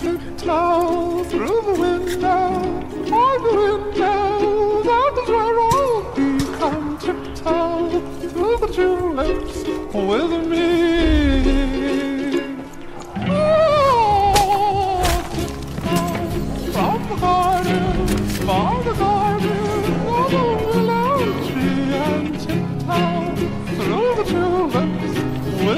Tiptoe through the window, on the window, that is where all become tiptoe through the tulips with me. Oh, tiptoe from the